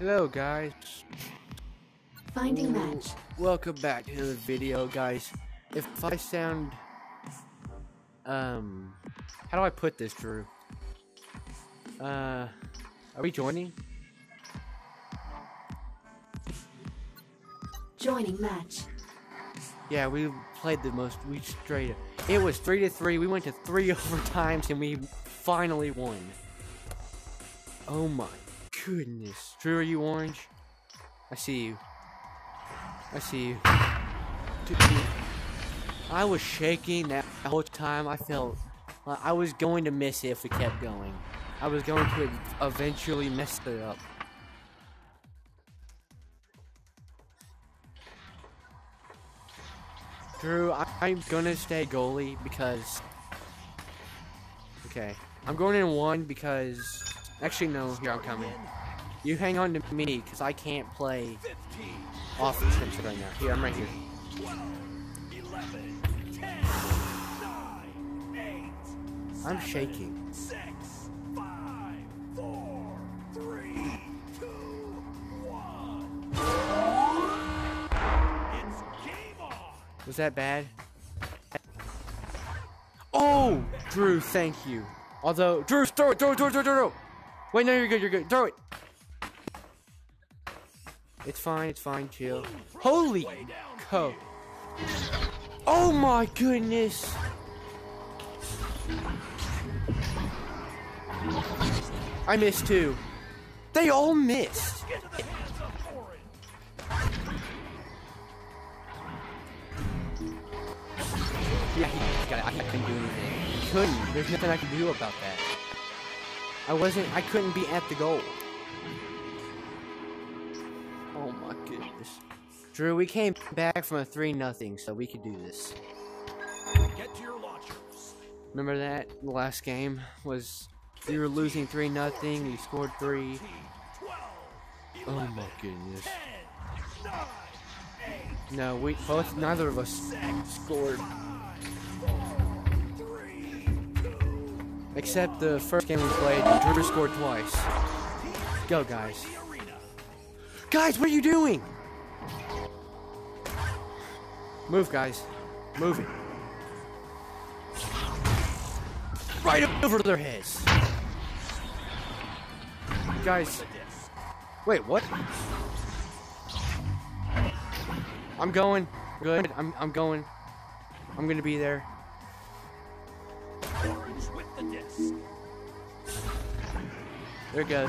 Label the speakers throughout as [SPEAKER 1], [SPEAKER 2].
[SPEAKER 1] Hello guys.
[SPEAKER 2] Finding match.
[SPEAKER 1] Welcome back to the video guys. If I sound um how do I put this Drew? Uh are we joining?
[SPEAKER 2] Joining match.
[SPEAKER 1] Yeah, we played the most we straight up. it was three to three, we went to three overtimes and we finally won. Oh my goodness. Drew, are you orange? I see you. I see you. Dude, I was shaking that whole time. I felt like I was going to miss it if we kept going. I was going to eventually mess it up. Drew, I'm gonna stay goalie because. Okay. I'm going in one because. Actually, no, here I'm coming. You hang on to me because I can't play off the offense right now. Here, I'm right here.
[SPEAKER 3] 11, 10, 9, 8,
[SPEAKER 1] I'm shaking.
[SPEAKER 3] 6, 5, 4, 3, 2, 1. It's game on!
[SPEAKER 1] Was that bad? Oh! Drew, thank you. Although, Drew, throw it, throw it, throw it, throw it, throw it. Wait, no, you're good, you're good. Throw it. It's fine, it's fine, chill. Holy co. Oh my goodness! I missed two. They all missed. Yeah, he it. I couldn't do anything. He couldn't. There's nothing I can do about that. I wasn't. I couldn't be at the goal. Oh my goodness. Drew, we came back from a three nothing, so we could do this.
[SPEAKER 3] Get to your launchers.
[SPEAKER 1] Remember that the last game was we were losing three nothing. We scored three.
[SPEAKER 3] 12,
[SPEAKER 1] Oh my goodness.
[SPEAKER 3] 10, 9, 8,
[SPEAKER 1] No, we both. Neither of us scored. Except the first game we played, Drew scored twice. Go, guys. Guys, what are you doing? Move, guys. Move it. Right over their heads. Guys, wait, what? I'm going. Good. I'm I'm going. I'm gonna be there. There it goes.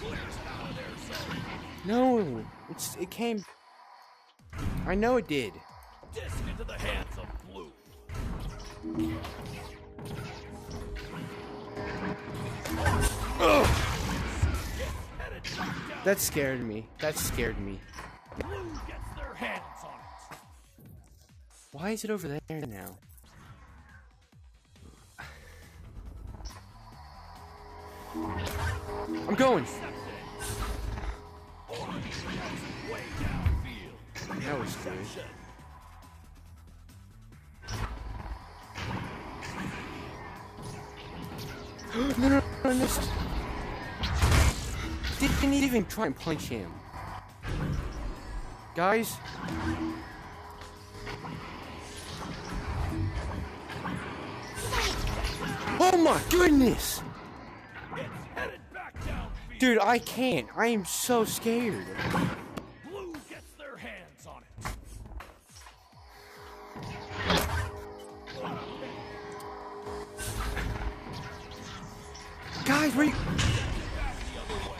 [SPEAKER 3] Clears it out of their zone.
[SPEAKER 1] No, it's it came. I know it did.
[SPEAKER 3] Into the hands of blue.
[SPEAKER 1] That scared me. That scared me.
[SPEAKER 3] Blue gets their hands on it.
[SPEAKER 1] Why is it over there now? I'm going. That was good. No, no, no, I missed. Didn't even try and punch him. Guys. Oh my goodness! Dude, I can't. I am so scared.
[SPEAKER 3] Blue gets their hands on it.
[SPEAKER 1] Guys, where you...
[SPEAKER 3] Back the other way.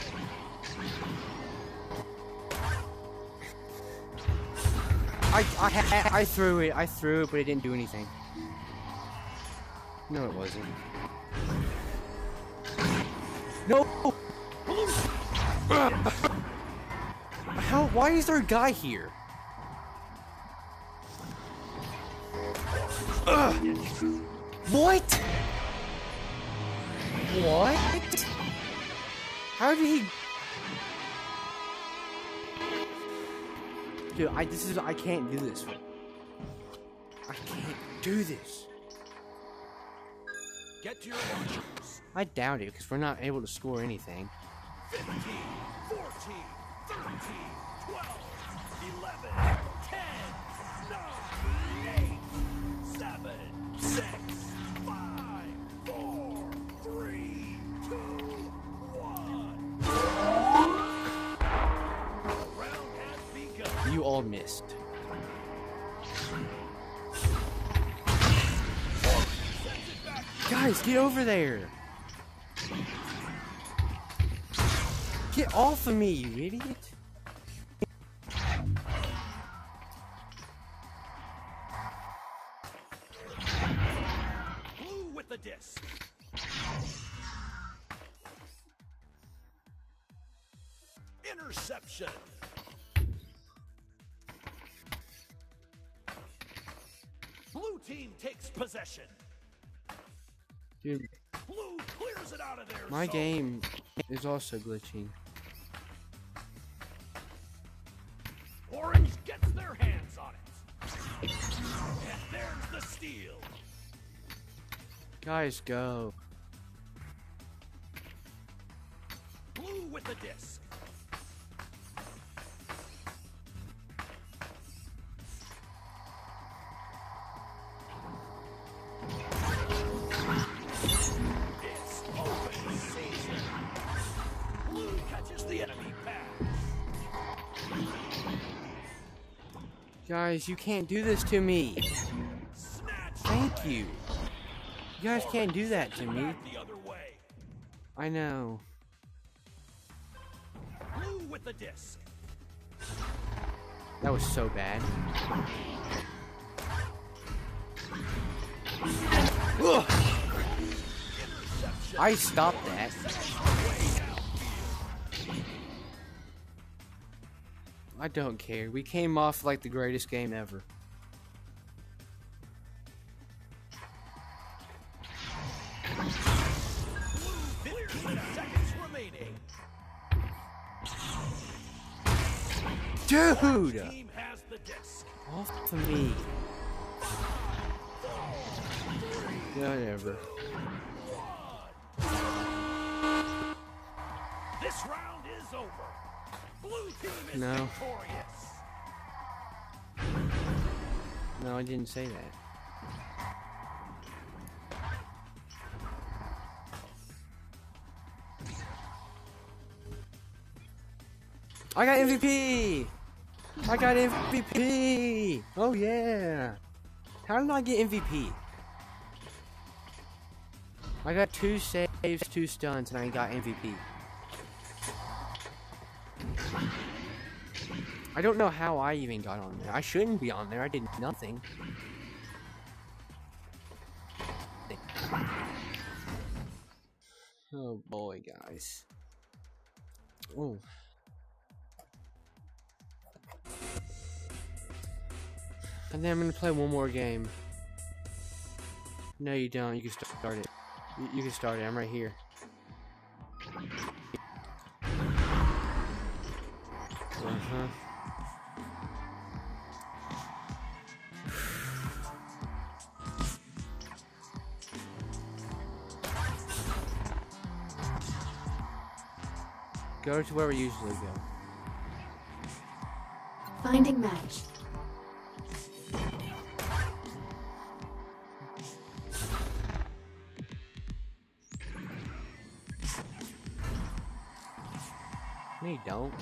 [SPEAKER 1] I, I, I threw it. I threw it, but it didn't do anything. No, it wasn't. No! How? Why is there a guy here? Ugh. What? What? How did he? Dude, I this is I can't do this. I can't do this.
[SPEAKER 3] Get to your launchers.
[SPEAKER 1] I doubt it because we're not able to score anything.
[SPEAKER 3] 15,
[SPEAKER 1] You all missed. Guys, get over there. Get off of me, you idiot.
[SPEAKER 3] Blue with the disc. Interception. Blue team takes possession.
[SPEAKER 1] Dude,
[SPEAKER 3] Blue clears it out of there.
[SPEAKER 1] my game is also glitching. Guys, go.
[SPEAKER 3] Blue with the disc. It's open season. Blue catches the enemy pass.
[SPEAKER 1] Guys, you can't do this to me. Thank you. You guys can't do that to me.
[SPEAKER 3] Back the other way.
[SPEAKER 1] I know.
[SPEAKER 3] Blue with the disc.
[SPEAKER 1] That was so bad. Ugh, I stopped that. I don't care. We came off like the greatest game ever. Dude!
[SPEAKER 3] Team has the disc.
[SPEAKER 1] Off of me. Whatever.
[SPEAKER 3] This round is over. Blue team is
[SPEAKER 1] No.
[SPEAKER 3] victorious.
[SPEAKER 1] No, I didn't say that. I got MVP! I got MVP! Oh yeah! How did I get MVP? I got two saves, two stuns, and I got MVP. I don't know how I even got on there. I shouldn't be on there. I did nothing. Oh boy, guys. Oh. And then I'm gonna play one more game. No, you don't. You can start it. You, you can start it. I'm right here. Uh huh. Go to where we usually go.
[SPEAKER 2] Finding match.
[SPEAKER 1] Don't.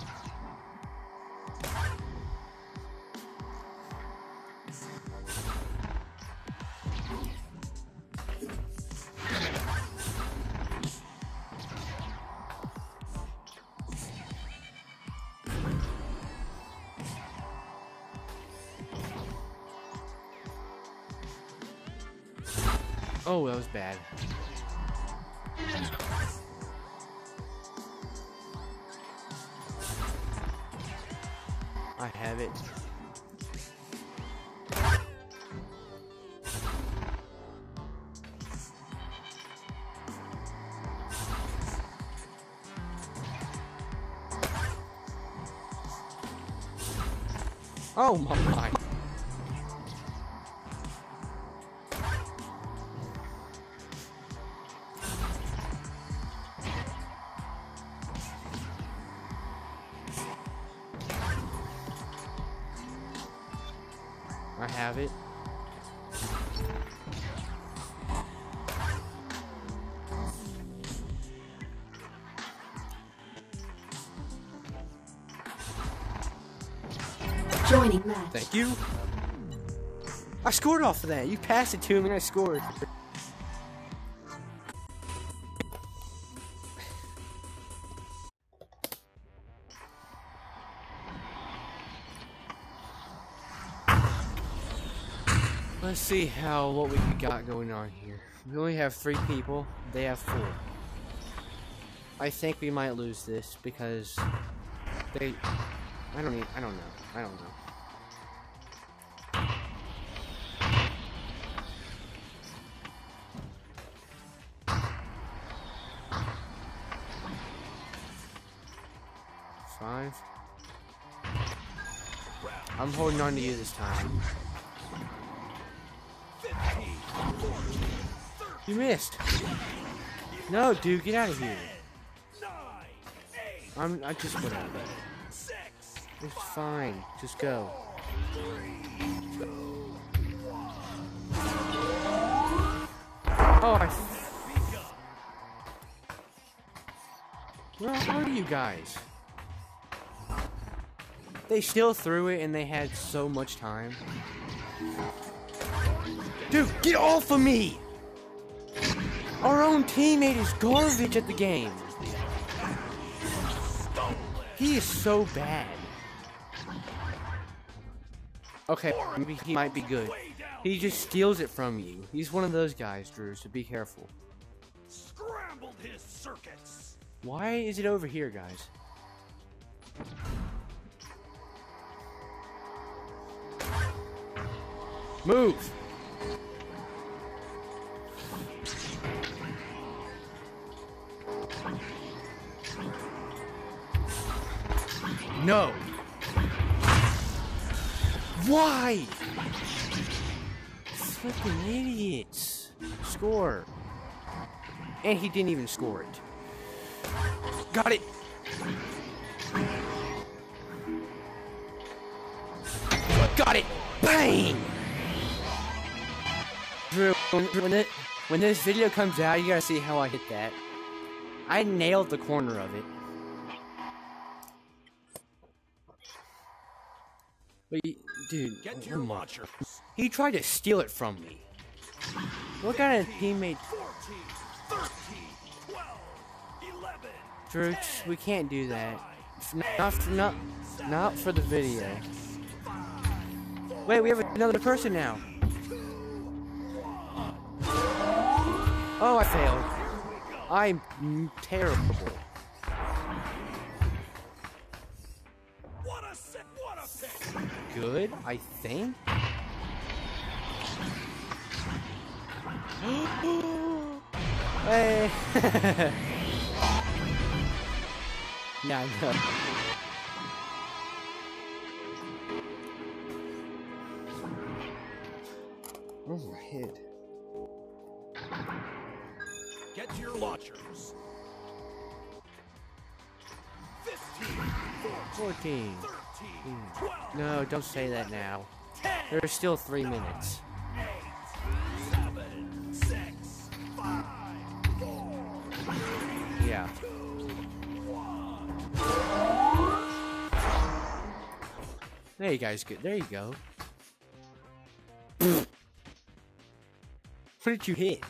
[SPEAKER 1] Oh, that was bad. Oh my. Thank you. I scored off of that. You passed it to me and I scored. Let's see how what we got going on here. We only have three people. They have four. I think we might lose this because they. I don't. Even, I don't know. I don't know. I'm holding on to you this time.
[SPEAKER 3] 15, 14,
[SPEAKER 1] You missed. No, dude, get out of here. I'm. I just whatever.
[SPEAKER 3] 6,
[SPEAKER 1] It's fine. Just go. Oh, I. Where are you guys? They still threw it and they had so much time. Dude, get off of me! Our own teammate is garbage at the game. He is so bad. Okay, maybe he might be good. He just steals it from you. He's one of those guys, Drew, so be careful.
[SPEAKER 3] Scrambled his circuits.
[SPEAKER 1] Why is it over here, guys? Move! No! Why? Fucking idiots! Score! And he didn't even score it. Got it. Got it. Bang. When, when, it, when this video comes out, you gotta see how I hit that. I nailed the corner of it. But, dude,
[SPEAKER 3] Get
[SPEAKER 1] oh
[SPEAKER 3] your launchers.
[SPEAKER 1] he tried to steal it from me. What kind of teammate?
[SPEAKER 3] 14, 13, 12, 11,
[SPEAKER 1] Drew,
[SPEAKER 3] 10,
[SPEAKER 1] we can't do that.
[SPEAKER 3] 9,
[SPEAKER 1] Not for, not, not for the video.
[SPEAKER 3] 5,
[SPEAKER 1] Wait, we have another person now. Oh, I failed. I'm terrible.
[SPEAKER 3] What a set, what a pick.
[SPEAKER 1] Good, I think. hey. yeah, I know. Don't say that now.
[SPEAKER 3] 10,
[SPEAKER 1] There's still three minutes.
[SPEAKER 3] 8, 7, 6, 5, 4,
[SPEAKER 1] Yeah. There you guys go. There you go. what did you hit?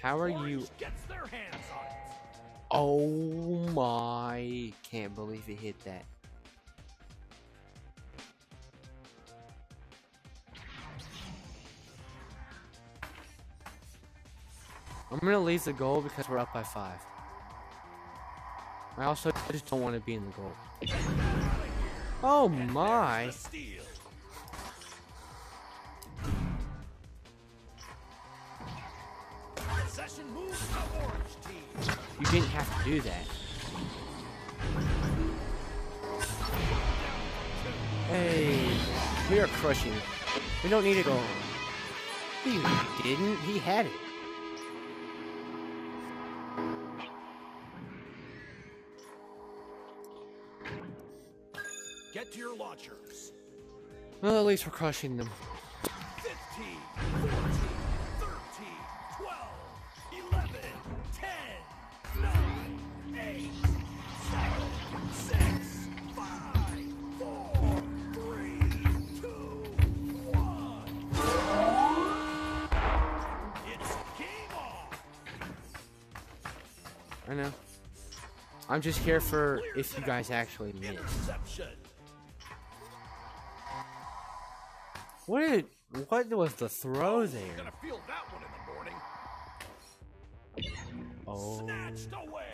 [SPEAKER 1] How are you? Oh my! Can't believe he hit that. I'm gonna leave the goal because we're up by five. I also just don't want to be in the goal. Oh my! You didn't have to do that. Hey, we are crushing it. We don't need a goal. He didn't. He had it.
[SPEAKER 3] get to your launchers.
[SPEAKER 1] Well, at least we're crushing them. I'm just here for if you guys actually miss. What did? What was the throw there?
[SPEAKER 3] Gonna feel that one in the morning.
[SPEAKER 1] Oh.
[SPEAKER 3] Snatched away!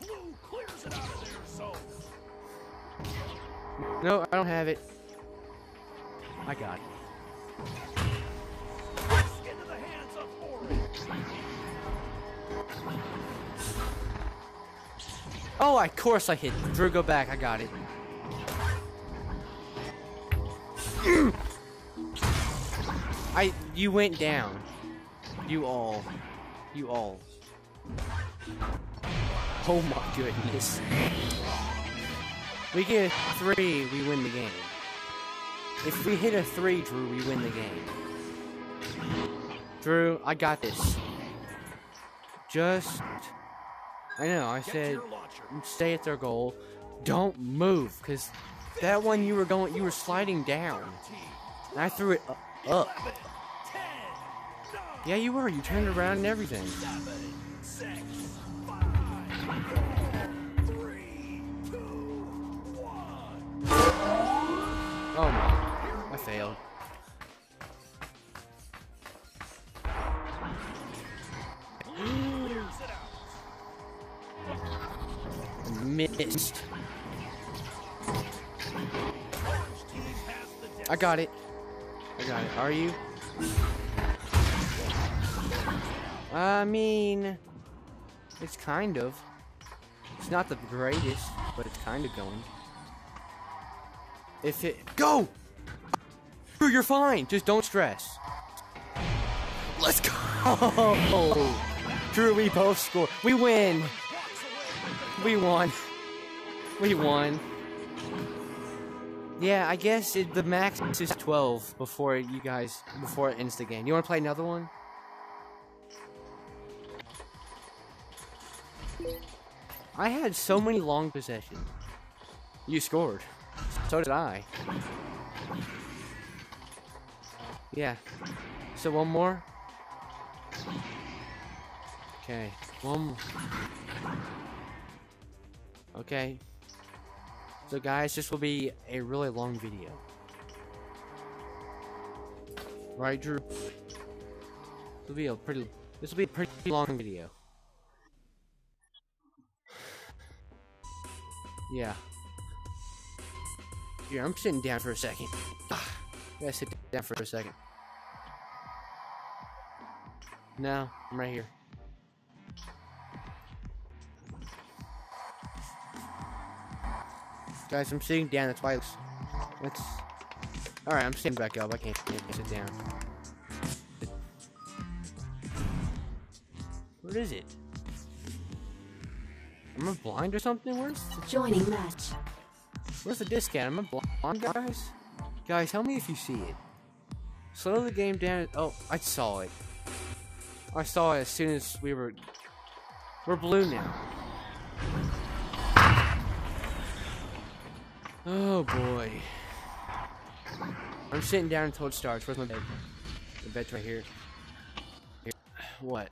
[SPEAKER 3] Blue clears it out of their zone.
[SPEAKER 1] No, I don't have it. I got it.
[SPEAKER 3] Into the hands of Orange.
[SPEAKER 1] Oh, of course I hit. Drew, go back. I got it. I. You went down. You all. You all. Oh my goodness. We get a three, we win the game. If we hit a three, Drew, we win the game. Drew, I got this. Just. I know, I
[SPEAKER 3] Get
[SPEAKER 1] said
[SPEAKER 3] launcher.
[SPEAKER 1] Mm, stay at their goal. Don't move, because that one you were going, you were sliding down. And I threw it up. up.
[SPEAKER 3] 11, 10, 9,
[SPEAKER 1] Yeah, you were. You turned around and everything.
[SPEAKER 3] 7, 6, 5, 4, 3, 2, 1.
[SPEAKER 1] Oh my. I failed. Missed. I got it. I got it. Are you? I mean, it's kind of. It's not the greatest, but it's kind of going. If it go, Drew, you're fine. Just don't stress. Let's go. Drew, we both score. We win. We won. We won. Yeah, I guess it, the max is 12 before you guys before it ends the game. You want to play another one? I had so many long possessions. You scored. So did I. Yeah. So one more. Okay. One. more. Okay. So guys, this will be a really long video. Right, Drew? This will be a pretty this will be a pretty long video. Yeah. Here, I'm sitting down for a second. Ah, gotta sit down for a second. No, I'm right here. Guys, I'm sitting down. That's why it's. That's. All right, I'm sitting back up. I can't, can't sit down. What is it? Am I blind or something? Where's the,
[SPEAKER 2] Joining match.
[SPEAKER 1] where's the disc at? Am I blind, guys? Guys, tell me if you see it. Slow the game down. Oh, I saw it. I saw it as soon as we were. We're blue now. Oh boy. I'm sitting down until it starts. Where's my bed? The bed's right here. Here. What?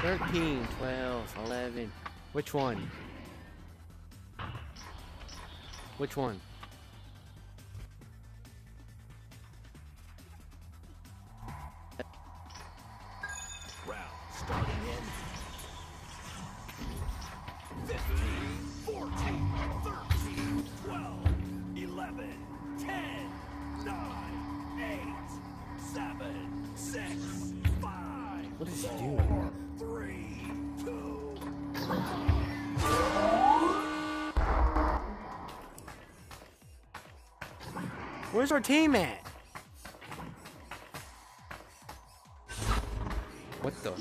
[SPEAKER 1] Thirteen, twelve, eleven. Which one? Which one? Our team at? What the?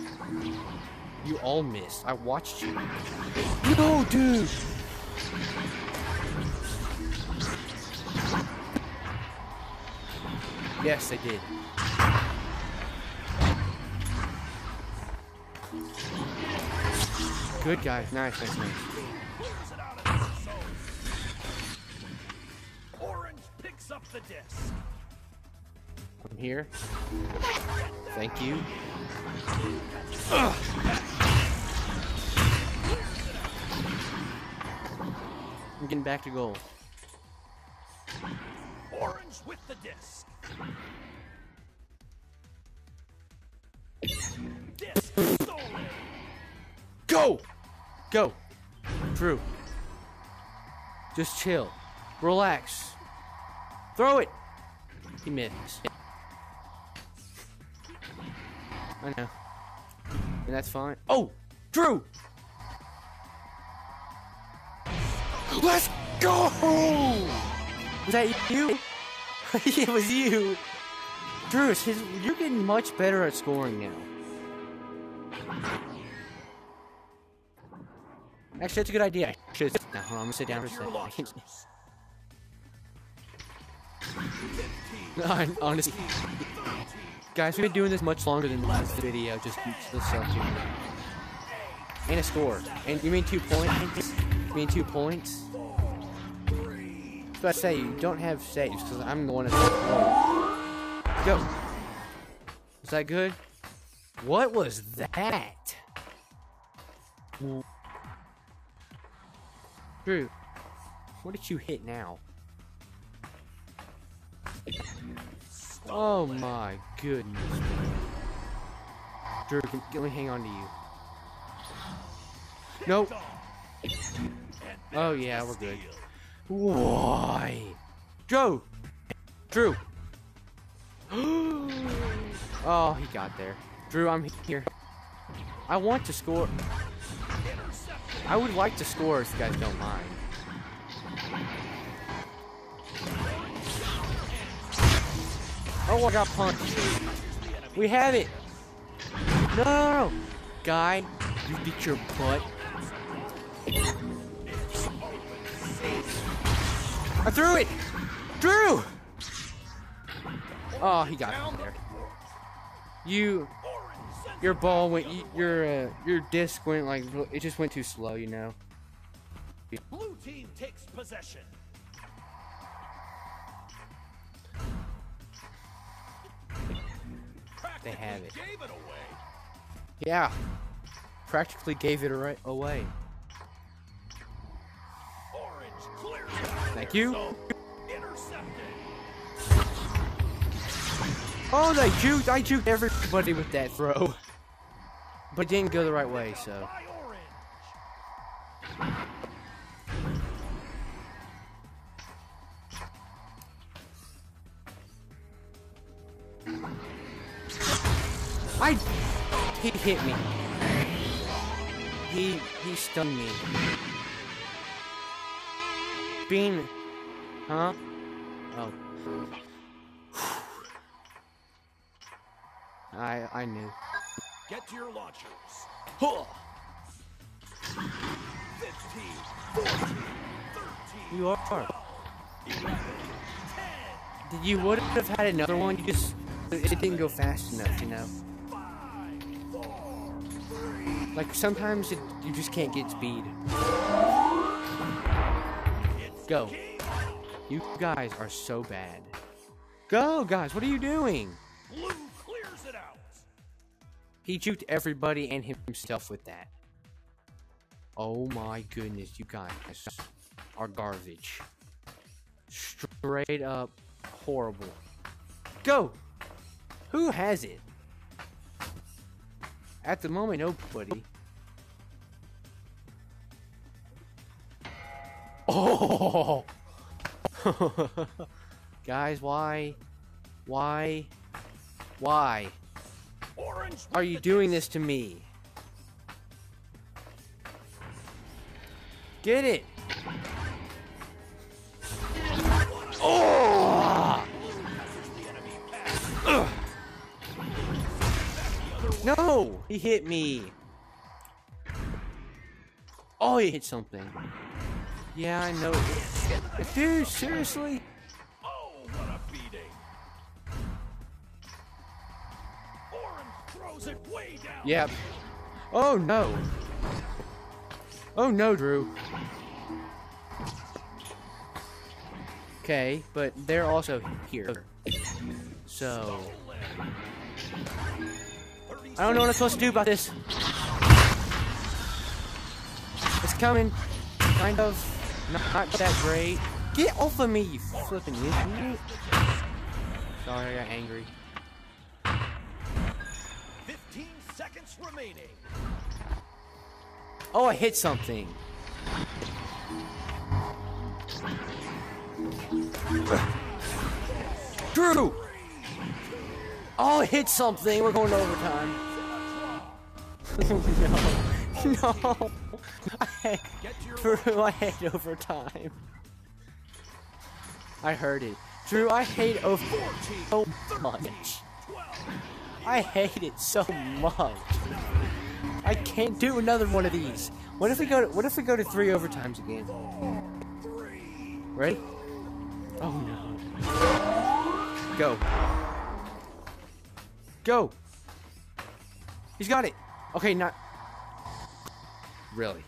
[SPEAKER 1] You all missed. I watched you. No, dude. Yes, I did. Good guys. Nice, nice, nice. Here. Thank you. I'm getting back to goal.
[SPEAKER 3] Orange with the disc. Disc stolen.
[SPEAKER 1] Go! Go! Drew. Just chill. Relax. Throw it! He missed. I know. And that's fine. Oh! Drew! Let's go! Was that you? it was you. Drew, his, you're getting much better at scoring now. Actually, that's a good idea. I should. Now, hold on, I'm gonna sit down for a second. No, honestly, guys, we've been doing this much longer than the last video. Just the stuff here. And a score. And you mean two points? You mean two points? So I to say you don't have saves because I'm the one that's at Go. Is that good? What was that? Drew, what did you hit now? Oh my goodness. Drew, can, let me hang on to you. Nope. Oh yeah, we're good. Why? Drew! Drew! oh, he got there. Drew, I'm here. I want to score. I would like to score if you guys don't mind. Oh, I got punched. We have it. No. Guy, you get your butt. I threw it. Drew. Oh, he got it there. You, your ball went. Your uh, your disc went like it just went too slow. You know.
[SPEAKER 3] Blue team takes possession.
[SPEAKER 1] They have it.
[SPEAKER 3] Gave it away.
[SPEAKER 1] Yeah. Practically gave it right away.
[SPEAKER 3] Orange clears it out of
[SPEAKER 1] Thank you. Oh, they juked. I juked everybody with that throw. But it didn't go the right way, so. Hit me. He he stunned me. Bean. Huh? Oh. I I knew.
[SPEAKER 3] Get to your launchers. Huh. 15, 14, 13,
[SPEAKER 1] You are.
[SPEAKER 3] 11, 10.
[SPEAKER 1] Did you would have had another one? You just it didn't go fast enough, you know. Like sometimes it, you just can't get speed. Go. You guys are so bad. Go, guys. What are you doing?
[SPEAKER 3] Blue clears it out.
[SPEAKER 1] He juked everybody and himself with that. Oh my goodness, you guys are garbage. Straight up horrible. Go! Who has it? At the moment, nobody. Oh! guys, why? Why? Why?
[SPEAKER 3] Orange
[SPEAKER 1] are you doing this to me? Get it! He hit me. Oh, he hit something. Yeah, I know. Dude, seriously?
[SPEAKER 3] Oh, what a beating! Throws it way down.
[SPEAKER 1] Yep. Oh no. Oh no, Drew. Okay, but they're also here. So I don't know what I'm supposed to do about this. It's coming. Kind of. Not, not that great. Get off of me, you flipping idiot. Sorry, I got angry.
[SPEAKER 3] 15 seconds remaining.
[SPEAKER 1] Oh, I hit something. Drew! Oh, hit something. We're going to overtime. no. No. I hate, Drew, I hate overtime. I heard it. Drew, I hate over so much. I hate it so much. I can't do another one of these. What if we go? To, what if we go to three overtimes again? Ready? Oh no! Go! Go! He's got it. Okay, not really.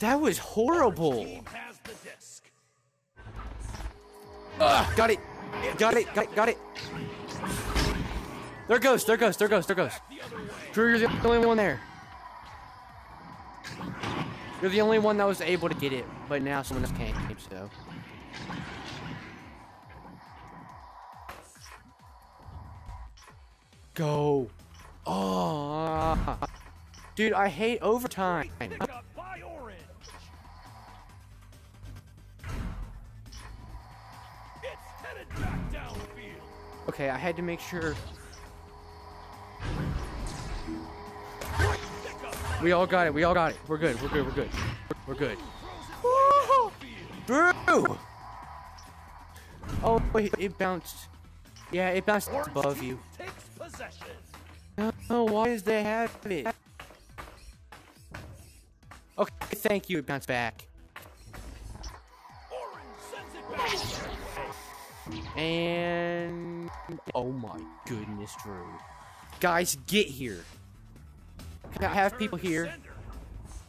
[SPEAKER 1] That was horrible.
[SPEAKER 3] Team has the disc.
[SPEAKER 1] Ugh, got it. Got it. Got it. Got it. There goes. There goes. There goes. There goes.
[SPEAKER 3] The other way.
[SPEAKER 1] Drew, you're the only one there. You're the only one that was able to get it, but now someone else can't, so. Go. Oh. Dude, I hate overtime. Okay, I had to make sure. We all got it. We all got it. We're good. We're good. We're good. We're good. Oh, wait, it bounced. Yeah, it bounced above you.
[SPEAKER 3] Takes possession.
[SPEAKER 1] Oh, why does they have it? Okay, thank you, it bounced back.
[SPEAKER 3] Orange sends it back.
[SPEAKER 1] And... Oh my goodness, Drew. Guys, get here. I have people here?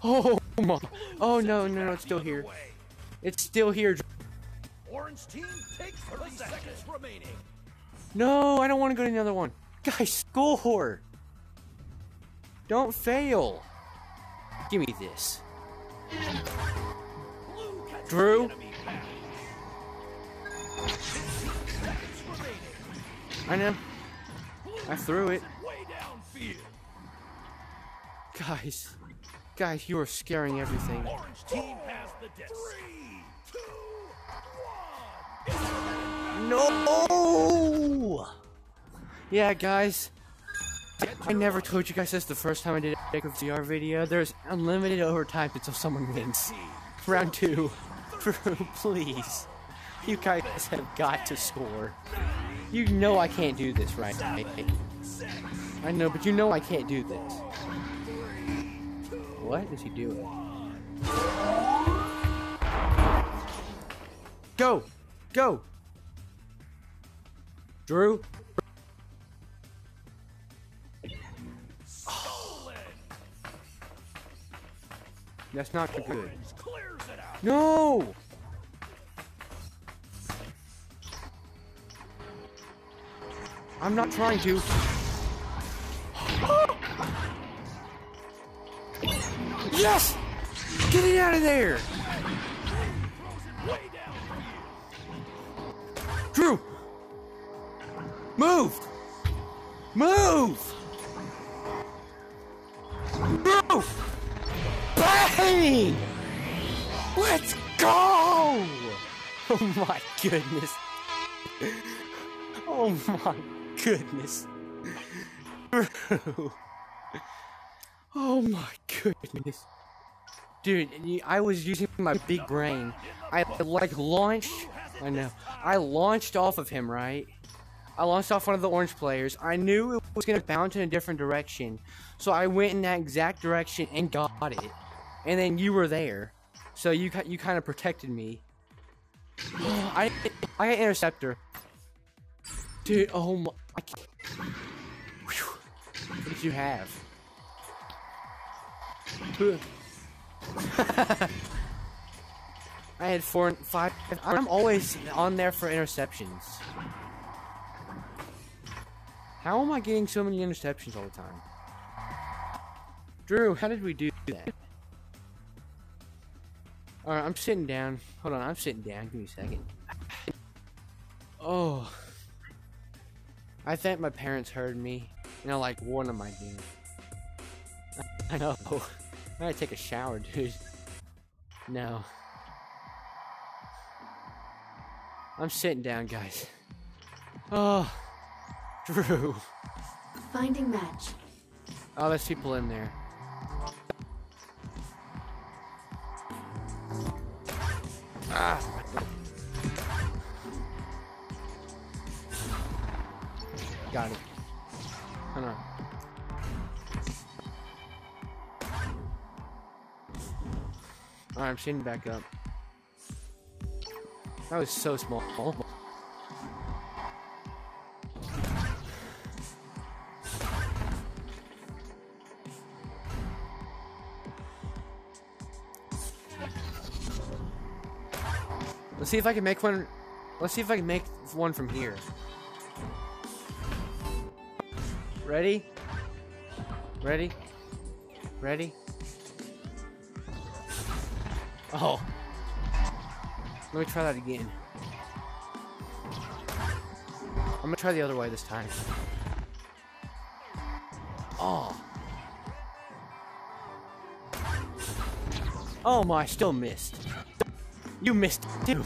[SPEAKER 1] Oh my... Oh no, no, no, it's still here. It's still here.
[SPEAKER 3] Orange team takes 30 seconds remaining.
[SPEAKER 1] No, I don't want to go to another one. Guys, score! Don't fail. Give me this. Drew?
[SPEAKER 3] the enemy pass. 15 seconds remaining.
[SPEAKER 1] I know. I threw it.
[SPEAKER 3] throws Way downfield.
[SPEAKER 1] Guys. Guys, you are scaring everything.
[SPEAKER 3] Orange team has the disc. Three, two, one. It's headed
[SPEAKER 1] No! Yeah, guys. I never told you guys this the first time I did a VR video. There's unlimited overtime until someone wins. Round two. Please. You guys have got to score. You know I can't do this, right? I know, but you know I can't do this. What is he doing? Go! Go! Drew? That's not good.
[SPEAKER 3] Orange clears it out.
[SPEAKER 1] No! I'm not trying to. yes! Get it out of there! Drew! Move! Move! Move! Let's go! Oh my goodness. Oh my goodness. Oh my goodness. Dude, I was using my big brain. I like launched. I know. I launched off of him, right? I launched off one of the orange players. I knew it was gonna bounce in a different direction, so I went in that exact direction and got it. And then you were there, so you you kind of protected me. I I got interceptor. Dude, oh my! I can't. What did you have? I had four and five. I'm always on there for interceptions. How am I getting so many interceptions all the time? Drew, how did we do that? Alright, I'm sitting down. Hold on, I'm sitting down. Give me a second. Oh. I think my parents heard me. You know, like, one of my doing? I know. I gotta take a shower, dude. No. I'm sitting down, guys. Oh. Drew.
[SPEAKER 2] Finding match.
[SPEAKER 1] Oh, there's people in there. Ah. Got it. Hold on. Alright, I'm shooting back up. That was so small. See if I can make one. Let's see if I can make one from here. Ready? Ready? Ready? Oh. Let me try that again. I'm gonna try the other way this time. Oh. Oh my, I still missed. You missed too.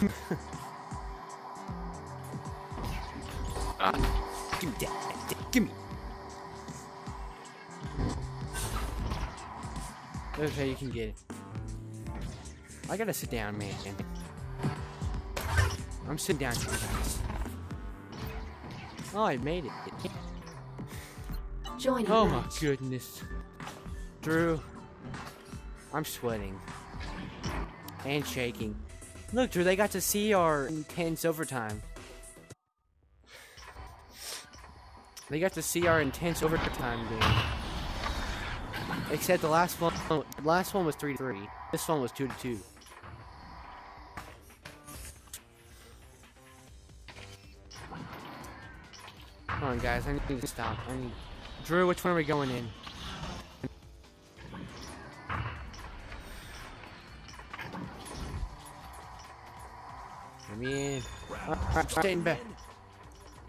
[SPEAKER 1] Give me that. Give me. Okay, you can get it. I gotta sit down, man. I'm sitting down here, guys. Oh, I made it.
[SPEAKER 2] Joining
[SPEAKER 1] Oh my
[SPEAKER 2] match.
[SPEAKER 1] goodness. Drew, I'm sweating. And shaking. Look, Drew, they got to see our intense overtime. They got to see our intense overtime game. Except the last one, the last one was three to three. This one was two to two. Come on, guys. I need to stop. I need. Drew, which one are we going in? I'm in. I'm staying back.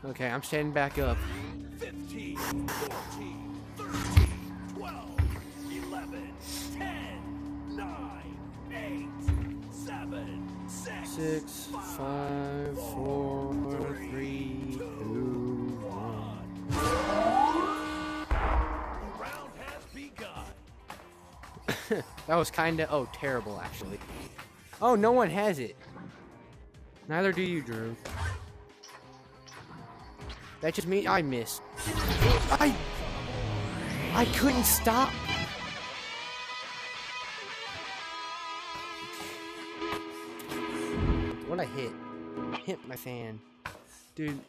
[SPEAKER 1] Okay, I'm standing back up.
[SPEAKER 3] 15, 14, 13, 12, 11, 10, 9, 8, 7, 6,
[SPEAKER 1] Six, five, four, three, two, one.
[SPEAKER 3] The round has begun.
[SPEAKER 1] That was kinda oh terrible actually. Oh, no one has it. Neither do you, Drew. That just means I missed. I I couldn't stop. What I hit. Hit my fan. Dude.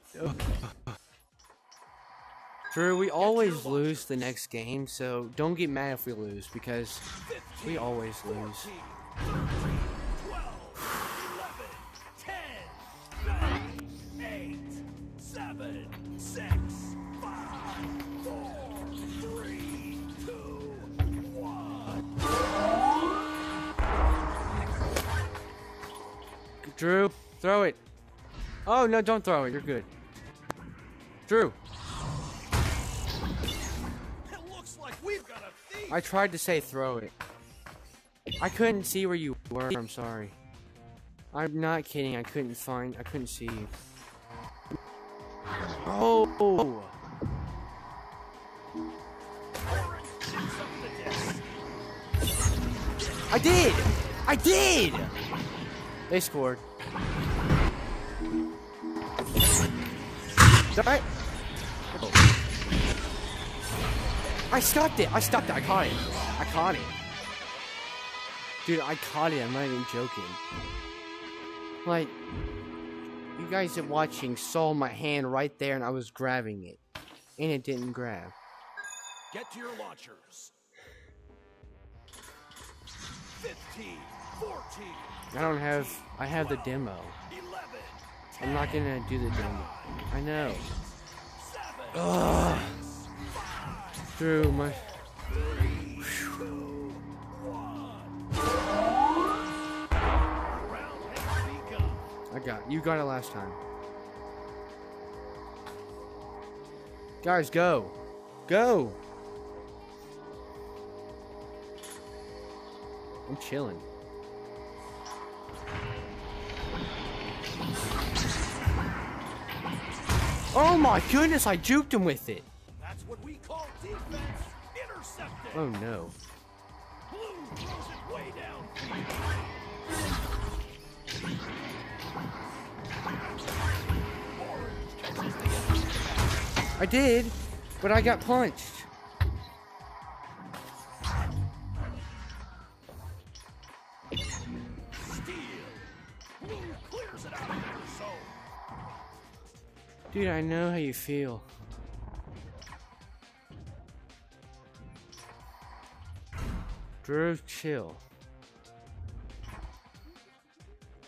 [SPEAKER 1] Drew, we always lose the next game, so don't get mad if we lose because we always lose. No, don't throw it. You're good. Drew,
[SPEAKER 3] It looks like we've got a thief.
[SPEAKER 1] I tried to say throw it. I couldn't see where you were. I'm sorry. I'm not kidding. I couldn't find. I couldn't see you. Oh. I did. I did. They scored. Sorry. Oh. I stopped it. I stopped it. I caught it. I caught it. Dude, I caught it. I'm not even joking. Like, you guys are watching saw my hand right there and I was grabbing it. And it didn't grab.
[SPEAKER 3] Get to your launchers. 15, 14,
[SPEAKER 1] I don't have, I have the demo.
[SPEAKER 3] 11,
[SPEAKER 1] I'm not gonna do the demo. I know. Ugh. Through my. I got, you got it last time. Guys, go. Go. I'm chilling. Oh my goodness, I juked him with it.
[SPEAKER 3] That's what we call defense intercepted.
[SPEAKER 1] Oh no.
[SPEAKER 3] Blue throws it way down.
[SPEAKER 1] I did, but I got punched. Dude, I know how you feel. Drew, chill.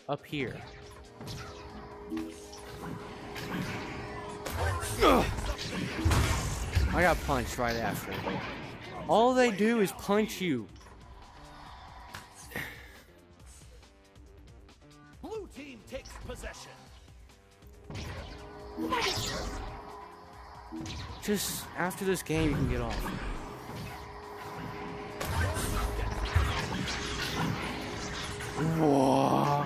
[SPEAKER 1] Up here. I got punched right after. All they do is punch you. Just after this game, you can get off. Whoa.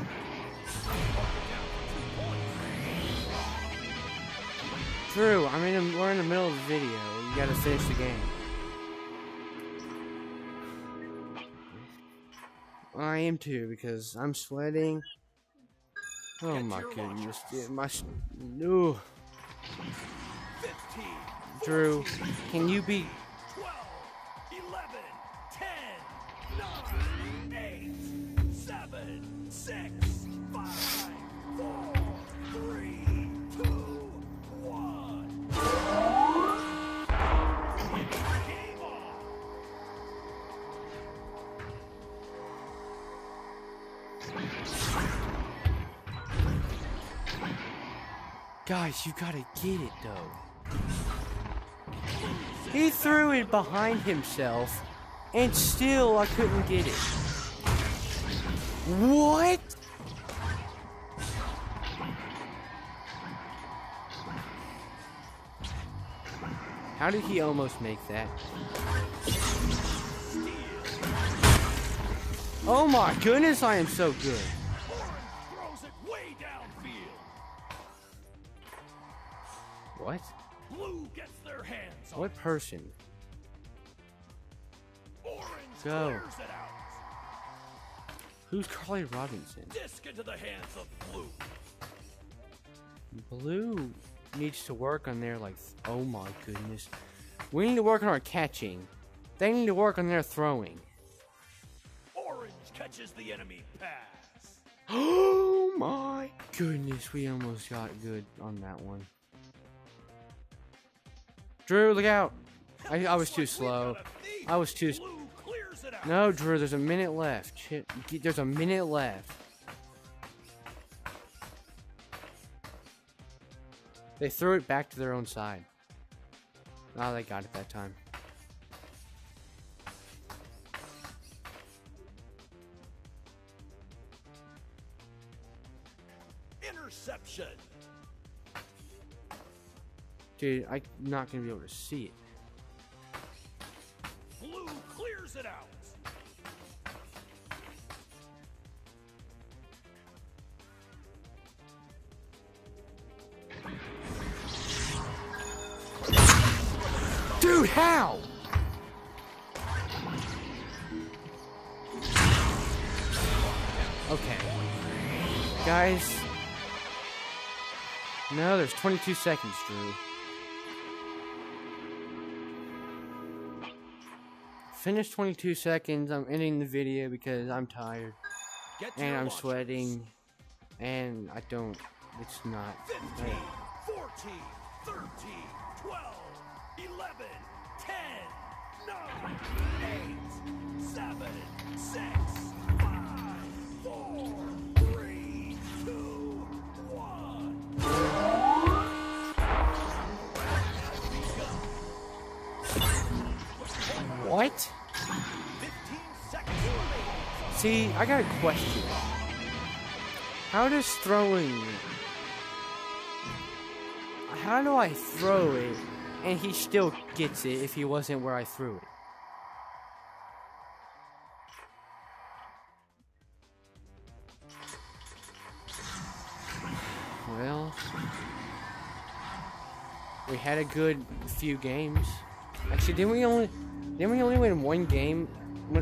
[SPEAKER 1] Drew, I mean, we're in the middle of the video. You gotta finish the game. I am too because I'm sweating. Oh
[SPEAKER 3] Get
[SPEAKER 1] my goodness, dude, my.
[SPEAKER 3] 15,
[SPEAKER 1] Drew, can you be
[SPEAKER 3] 12, 11, 10, 9, 8, 7, 6, 5, 4, 3, 2, 1. Game on.
[SPEAKER 1] Guys, you gotta get it though. He threw it behind himself, and still I couldn't get it. What? How did he almost make that? Oh my goodness, I am so good. Person? Go.
[SPEAKER 3] clears it out.
[SPEAKER 1] Who's Carly Robinson?
[SPEAKER 3] Disc into the hands of blue.
[SPEAKER 1] Blue needs to work on their like. Oh my goodness, we need to work on our catching. They need to work on their throwing.
[SPEAKER 3] Orange catches the enemy pass.
[SPEAKER 1] Oh my goodness, we almost got good on that one. Drew, look out! I, I was too
[SPEAKER 3] Looks like we've
[SPEAKER 1] slow.
[SPEAKER 3] got a thief.
[SPEAKER 1] I was too. s-
[SPEAKER 3] Blue clears it out.
[SPEAKER 1] No, Drew, there's a minute left. Shit, there's a minute left. They threw it back to their own side. Oh, they got it that time. Dude, I'm not gonna be able to see it.
[SPEAKER 3] Blue clears it out.
[SPEAKER 1] Dude, how? Okay. Guys. No, there's 22 seconds, Drew. Finished 22 seconds. I'm ending the video because I'm tired
[SPEAKER 3] Get
[SPEAKER 1] and I'm sweating and I don't. It's not.
[SPEAKER 3] 15, 14, 13, 12, 11, 10, 9, 8, 7, 6, 5, 4,
[SPEAKER 1] See, I got a question. How does throwing. How do I throw it and he still gets it if he wasn't where I threw it? Well, we had a good few games. Actually, didn't we only didn't we only win one game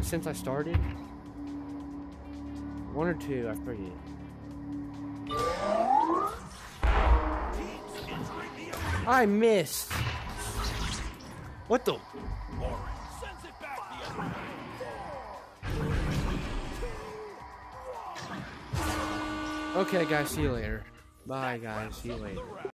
[SPEAKER 1] since I started? One or two, I forget. I missed. What the? Okay, guys, see you later. Bye, guys. See you later.